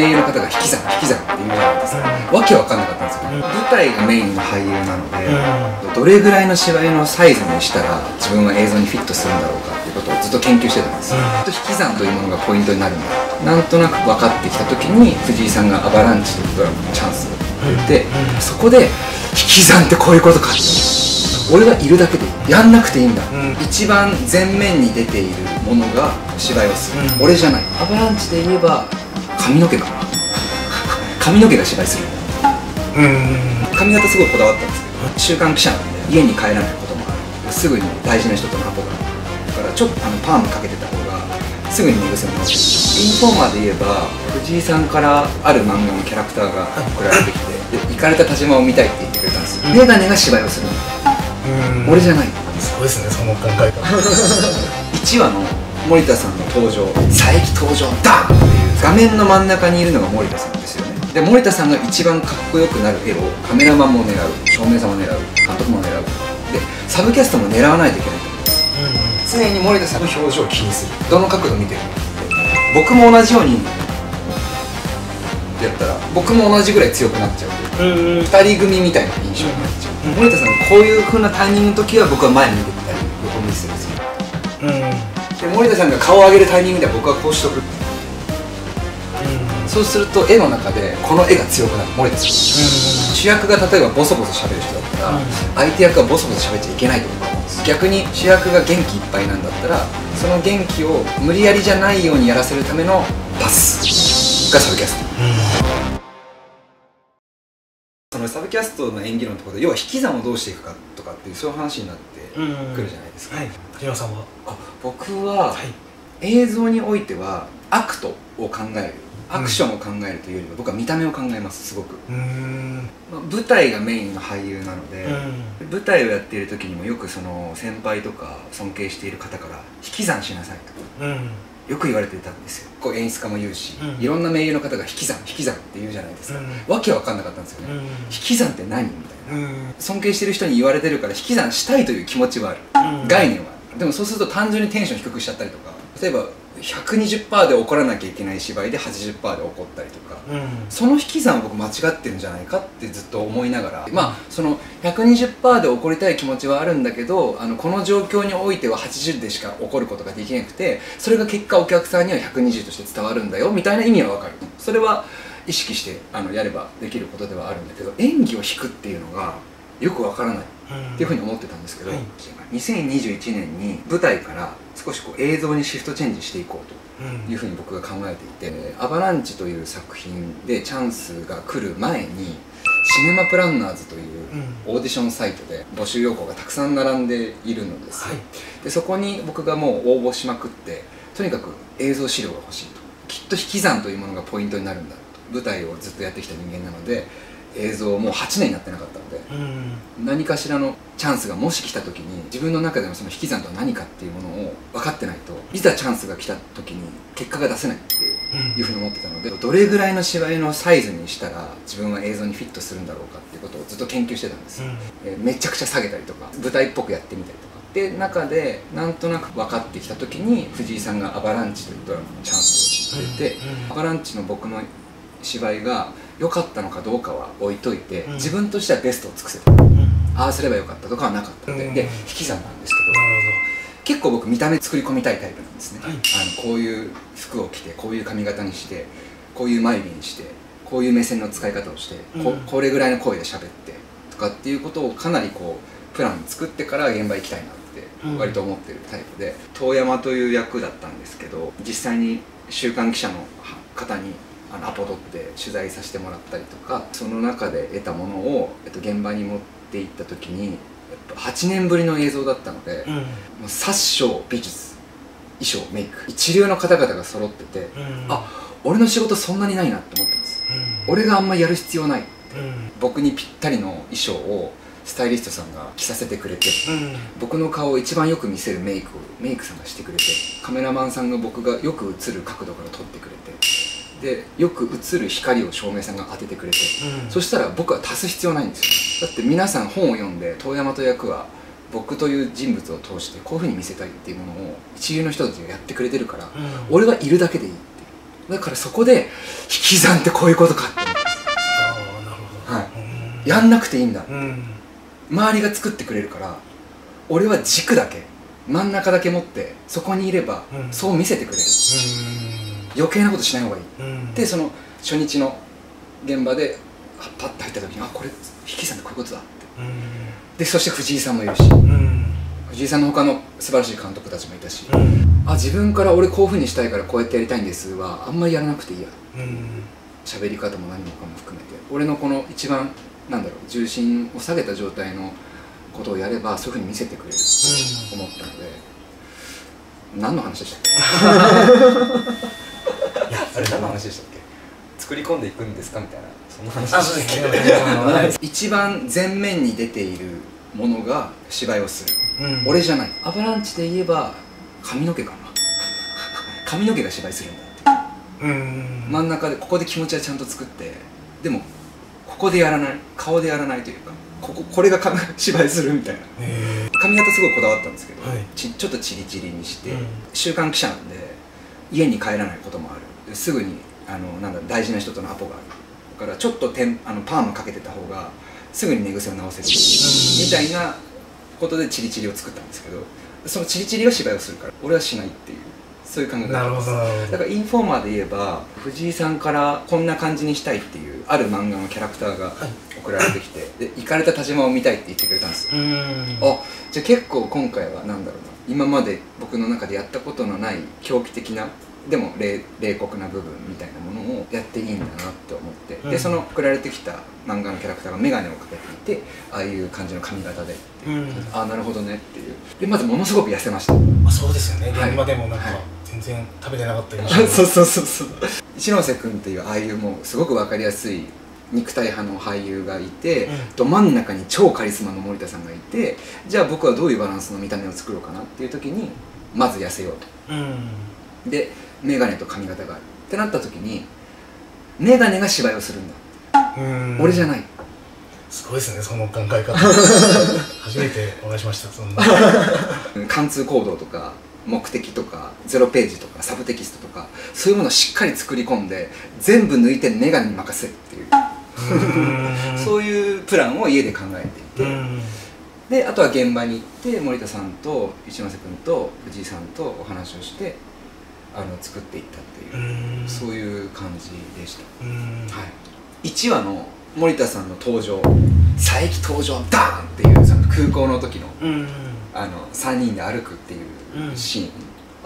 名優の方が引き算引き算って言うじゃないですか、わけわかんなかったんですよ、舞台がメインの俳優なので、どれぐらいの芝居のサイズにしたら自分は映像にフィットするんだろうかっていうことをずっと研究してたんですよ、引き算というものがポイントになるんだなんとなく分かってきた時に藤井さんが「アバランチ」というドラマのチャンスをくれて、そこで引き算ってこういうことかって俺がいるだけでやんなくていいんだ、一番前面に出ているものが芝居をする、俺じゃないアバランチで言えば髪の毛かな髪の毛が芝居する。髪型すごいこだわったんですけど週刊記者なんで家に帰らないこともある。すぐに大事な人とのアポが。だからちょっとあのパーマかけてた方がすぐに寝癖も治るインフォーマーで言えば藤井さんからある漫画のキャラクターが送られてきて で行かれた田島を見たいって言ってくれたんですよ、メガネが芝居をするの。俺じゃないすごいですねその考え方。1話の森田さんの登場。佐伯登場ダーン画面の真ん中にいるのが森田さんですよね。で森田さんが一番かっこよくなる絵をカメラマンも狙う照明さんも狙う監督も狙う。でサブキャストも狙わないといけないと。思うんです常に森田さんの表情を気にする。どの角度見てるのって僕も同じようにやったら僕も同じぐらい強くなっちゃう。というか、2人組みたいな印象になっちゃう、森田さんがこういう風なタイミングの時は僕は前見てたり横見せる。んですよで森田さんが顔を上げるタイミングでは僕はこうしとく、そうすると絵の中でこの絵が強くなる。森田さん、主役が例えばボソボソ喋る人だったら、相手役がボソボソ喋っちゃいけないと思うんです。逆に主役が元気いっぱいなんだったらその元気を無理やりじゃないようにやらせるためのパスがサブキャスト、そのサブキャストの演技論ってことで要は引き算をどうしていくかとかっていうそういう話になってくるじゃないですか、はい。藤山さんは？あ僕は、はい映像においてはアクトを考えるアクションを考えるというよりは僕は見た目を考えますすごく、うん。まあ舞台がメインの俳優なので、舞台をやっている時にもよくその先輩とか尊敬している方から引き算しなさいとうん。よく言われていたんですよ。こう演出家も言うし、うん。いろんな名優の方が引き算引き算って言うじゃないですか、うん。わけわかんなかったんですよね、うん。引き算って何みたいな。うん。尊敬してる人に言われてるから引き算したいという気持ちはある、うん。概念はある。でもそうすると単純にテンション低くしちゃったりとか例えば120%で怒らなきゃいけない芝居で80%で怒ったりとか、うん。その引き算は僕間違ってるんじゃないかってずっと思いながらまあその120%で怒りたい気持ちはあるんだけどあのこの状況においては80でしか怒ることができなくてそれが結果お客さんには120として伝わるんだよみたいな意味はわかる。それは意識してあのやればできることではあるんだけど演技を引くっていうのがよくわからないっていうふうに思ってたんですけど、はい。2021年に舞台から少しこう映像にシフトチェンジしていこうとうん。いうふうに僕が考えていて「アバランチ」という作品でチャンスが来る前にシネマプランナーズというオーディションサイトで募集要項がたくさん並んでいるのです。よ、はい。でそこに僕がもう応募しまくってとにかく映像資料が欲しいと。きっと引き算というものがポイントになるんだと。舞台をずっとやってきた人間なので映像もう8年やってなかったのでうん。何かしらのチャンスがもし来た時に自分の中でのその引き算とは何かっていうものを分かってないといざチャンスが来た時に結果が出せないっていうふうに思ってたのでどれぐらいの芝居のサイズにしたら自分は映像にフィットするんだろうかっていうことをずっと研究してたんです。よ、えーめちゃくちゃ下げたりとか舞台っぽくやってみたりとか。で中でなんとなく分かってきた時に藤井さんが「アバランチ」というドラマのチャンスをくれて、うん。アバランチの僕の芝居が良かったのかどうかは置いといて、うん。自分としてはベストを尽くせたうん。ああすればよかったとかはなかったので、うん。で引き算なんですけど結構僕見た目作り込みたいタイプなんですね、はい。あのこういう服を着てこういう髪型にしてこういう眉毛にしてこういう目線の使い方をして、こうん。これぐらいの声で喋ってとかっていうことをかなりこうプラン作ってから現場行きたいなってうん。割と思ってるタイプで、遠山という役だったんですけど実際に週刊記者の方にあのアポ取って取材させてもらったりとかその中で得たものを、えっと、現場に持って行った時にやっぱ8年ぶりの映像だったので、うん。もう殺傷美術衣装メイク一流の方々が揃ってて、うん。あ俺の仕事そんなにないなって思ったんです。俺があんまやる必要ない。うん。僕にぴったりの衣装をスタイリストさんが着させてくれてうん。僕の顔を一番よく見せるメイクをメイクさんがしてくれてカメラマンさんが僕がよく映る角度から撮ってくれてでよく映る光を照明さんが当ててくれてうん。そしたら僕は足す必要ないんですよ。だって皆さん本を読んで遠山と役は僕という人物を通してこういうふうに見せたいっていうものを一流の人たちがやってくれてるから、うん。俺はいるだけでいいって。だからそこで引き算ってこういうことかって思ったんはい。うん。やんなくていいんだ。うん。周りが作ってくれるから俺は軸だけ真ん中だけ持ってそこにいればうん。そう見せてくれる余計なことしない方がいい。うん。うんでその初日の現場であパッと入った時にあこれ引き算ってこういうことだって。うん。でそして藤井さんもいるし。うん。藤井さんの他の素晴らしい監督たちもいたし。うん。あ自分から俺こういうふうにしたいからこうやってやりたいんですはあんまりやらなくていいや。うん喋り方も何もかも含めて。俺のこの一番なんだろう重心を下げた状態のことをやればそういうふうに見せてくれる。と思ったので。何の話でしたっけ？あれ何の話でしたっけ？作り込んでいくんですかみたいな。そんな話。あそうです。ね 一番前面に出ているものが芝居をする。うん。俺じゃない。アバランチで言えば髪の毛かな。髪の毛が芝居するんだって。うん。真ん中でここで気持ちはちゃんと作ってでもここでやらない。顔でやらないというかこここれがか 芝居するみたいな。へ髪型すごいこだわったんですけど、はい。ちちょっとチリチリにして、うん。週刊記者なんで家に帰らないこともある。ですぐにあのなんだ大事な人とのアポがあるだからちょっとてんあのパーマかけてた方がすぐに寝癖を直せる、みたいなことでチリチリを作ったんですけどそのチリチリが芝居をするから俺はしないっていうそういう考え方なるほどだからインフォーマーで言えば藤井さんからこんな感じにしたいっていうある漫画のキャラクターが送られてきて、で行かれた田島を見たいって言ってくれたんですよ、うん。あじゃあ結構今回はなんだろうな。今まで僕の中でやったことのない狂気的なでも冷冷酷な部分みたいなものをやっていいんだなって思って、うん。でその送られてきた漫画のキャラクターが眼鏡をかけていてああいう感じの髪型で、う。ん。ああなるほどねっていう。でまずものすごく痩せました。あそうですよね。はい。現場でもなんかはい。全然食べてなかった印 そう象そうそうそう。一ノ瀬君っていうああいうもうすごく分かりやすい肉体派の俳優がいて、うん。ど真ん中に超カリスマの森田さんがいてじゃあ僕はどういうバランスの見た目を作ろうかなっていう時にまず痩せよううん。とで眼鏡と髪型がある。ってなった時に眼鏡が芝居をするんだ、うん。俺じゃない。すごいですねその考え方。初めてお会いしましたそんな。貫通行動とか目的とかゼロページとかサブテキストとかそういうものをしっかり作り込んで全部抜いて眼鏡に任せるっていう、うん。そういうプランを家で考えていて、うん。であとは現場に行って森田さんと一ノ瀬君と藤井さんとお話をしてあの作っていったっていう、うん。そういう感じでした、うん。はい、1話の森田さんの登場佐伯登場ダーンっていうその空港の時のうん。あの3人で歩くっていううん。シーン、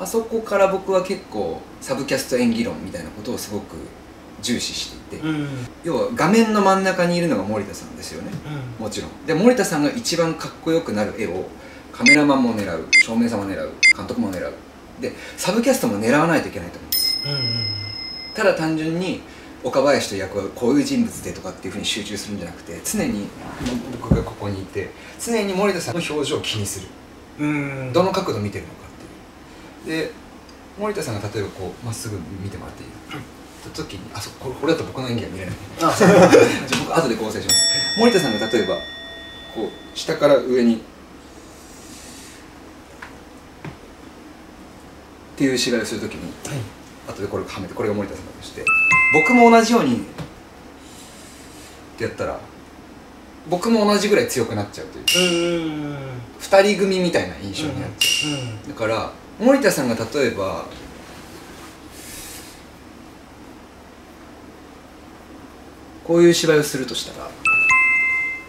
あそこから僕は結構サブキャスト演技論みたいなことをすごく重視していて、うん。要は画面の真ん中にいるのが森田さんですよね。もちろん。で森田さんが一番かっこよくなる絵をカメラマンも狙う照明さんも狙う監督も狙うでサブキャストも狙わないといけないと思うんです。うんただ単純に岡林という役はこういう人物でとかっていうふうに集中するんじゃなくて常に僕がここにいて常に森田さんの表情を気にする。うんどの角度見てるのかっていう。で森田さんが例えばこうまっすぐ見てもらっていい？時にあそうこれこれだと僕の演技が見れない。あそう。じゃあ僕後で構成します。森田さんが例えばこう下から上にっていう芝居をするときにはい。後でこれをはめてこれが森田さんだとして僕も同じようにってやったら僕も同じぐらい強くなっちゃうといううん二人組みたいな印象になっちゃう、だから森田さんが例えばこういう芝居をするとしたら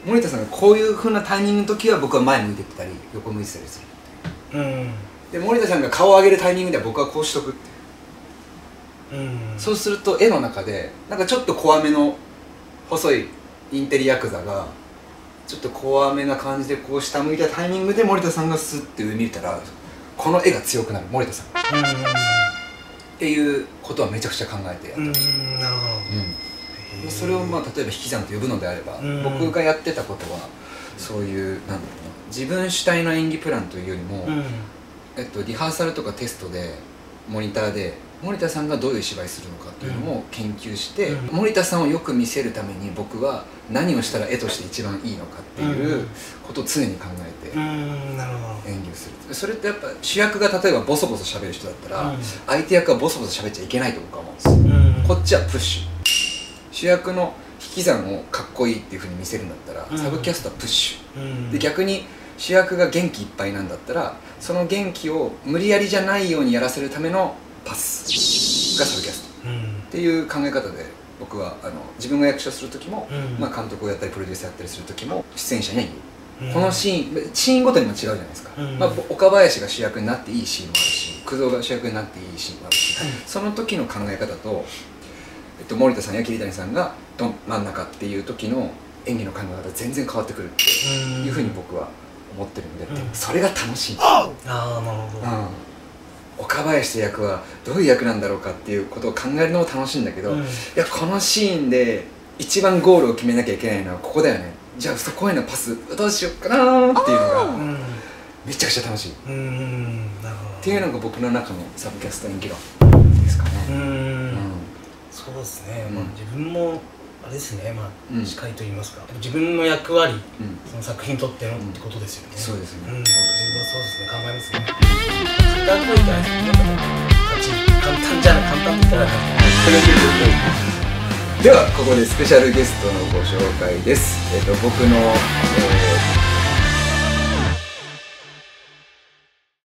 森田さんがこういうふうなタイミングの時は僕は前向いてったり横向いてたりするう。んうんで森田さんが顔を上げるタイミングでは僕はこうしとくっていう。うん。そうすると絵の中でなんかちょっと怖めの細いインテリヤクザがちょっと怖めな感じでこう下向いたタイミングで森田さんがスッて上見たらこの絵が強くなる。森田さん。っていうことはめちゃくちゃ考えてやった、うんなるほど。うん。それをまあ例えば引き算と呼ぶのであれば、うん。僕がやってたことはそういうなんだろうな自分主体の演技プランというよりも、うんえっと、リハーサルとかテストでモニターで森田さんがどういう芝居するのかっていうのも研究して、うん。森田さんをよく見せるために僕は何をしたら絵として一番いいのかっていううん。ことを常に考えて演技をする。それってやっぱ主役が例えばボソボソ喋る人だったら、うん。相手役はボソボソ喋っちゃいけないと僕は思うんです。こっちはプッシュ。主役の引き算をかっこいいっていうふうに見せるんだったら、うん。サブキャストはプッシュ。うん。で逆に主役が元気いっぱいなんだったらその元気を無理やりじゃないようにやらせるためのパスがサブキャスト。うん。っていう考え方で僕はあの自分が役者する時も、うん。まあ、監督をやったりプロデューサーやったりする時も出演者には言う、うん。このシーンシーンごとにも違うじゃないですか、うん。まあ、岡林が主役になっていいシーンもあるし工藤が主役になっていいシーンもあるし、その時の考え方と、えっと、森田さんや桐谷さんがどん真ん中っていう時の演技の考え方全然変わってくるっていうふうに僕は思ってるんで、うん。それが楽しいああなるほど。うん。岡林という役はどういう役なんだろうかっていうことを考えるのも楽しいんだけど、うん。いやこのシーンで一番ゴールを決めなきゃいけないのはここだよね。じゃあそこへのパスどうしようかなーっていうのがうんめちゃくちゃ楽しい。っうんなるほど。ていうのが僕の中のサブキャスト演技論ですかね、うん。うん。そうですね、うん。まあ、自分もあれですね、まあうん。司会といいますか。自分の役割うん。その作品にとってのってことですよね、そうですね。うん、そうですね。考えますね。簡単と言ったらね簡単じゃない簡単って言ったら ではここでスペシャルゲストのご紹介です、えっと僕の、えー